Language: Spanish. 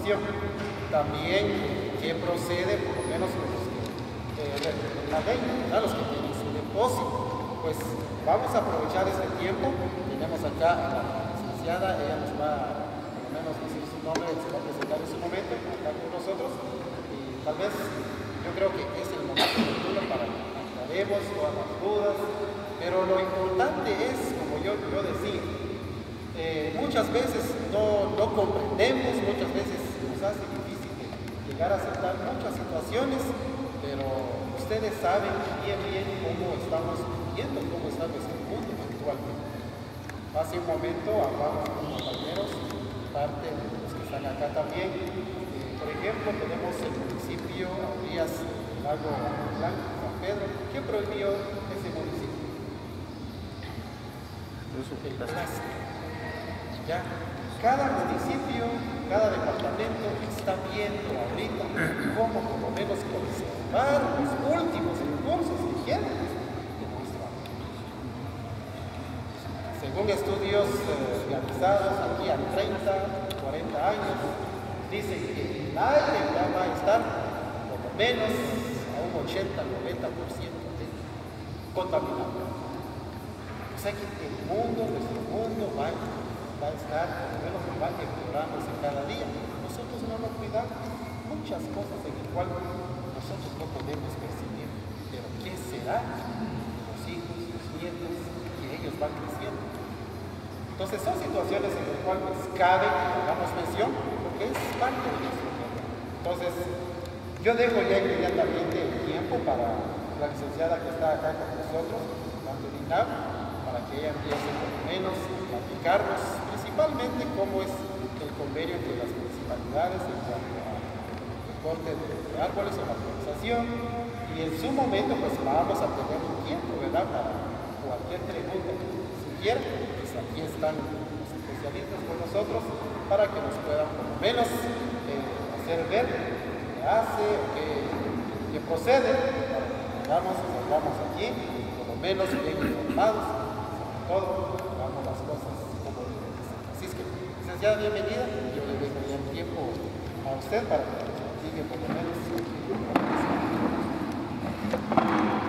También qué procede, por lo menos los que, eh, la ley, los que tienen su depósito. Pues vamos a aprovechar este tiempo. Tenemos acá a la licenciada, ella nos va por lo menos decir su nombre, se va a presentar en su momento acá con nosotros. Y tal vez yo creo que es el momento oportuno para que aclaremos todas las dudas. Pero lo importante es, como yo, yo decía, eh, muchas veces no, no, comprendemos, muchas veces nos hace difícil llegar a aceptar muchas situaciones, pero ustedes saben bien bien cómo estamos viviendo, cómo está nuestro mundo actualmente. Hace un momento hablamos con compañeros, parte de los que están acá también. Eh, por ejemplo, tenemos el municipio Díaz Lago Blanco, San Pedro, que prohibió ese municipio. El plástico. ¿Ya? Cada municipio, cada departamento está viendo ahorita cómo por lo menos conservar los últimos recursos quedan de nuestro Según estudios eh, realizados aquí a 30, 40 años, dicen que el aire ya va a estar por lo menos a un 80, 90% de contaminado. O sea que el mundo, nuestro mundo va a va a estar, por lo menos va empeorándose cada día. Nosotros no nos cuidamos muchas cosas en las cuales nosotros no podemos percibir. Pero ¿qué será los hijos, los nietos, que ellos van creciendo? Entonces son situaciones en las cuales cabe que hagamos mención porque es parte de nuestro mundo. Entonces, yo dejo ya inmediatamente el tiempo para la licenciada que está acá con nosotros, Antonina, para que ella empiece por lo menos a platicarnos principalmente cómo es el convenio entre las municipalidades en cuanto al corte de árboles o la organización y en su momento pues vamos a tener un tiempo, ¿verdad? Para cualquier pregunta que surgiera, pues aquí están los especialistas con nosotros para que nos puedan por lo menos eh, hacer ver qué hace o qué, qué procede para que salgamos aquí por lo menos bien informados, sobre todo las cosas ya bienvenida. Yo le dejo ya el tiempo a usted para que siga por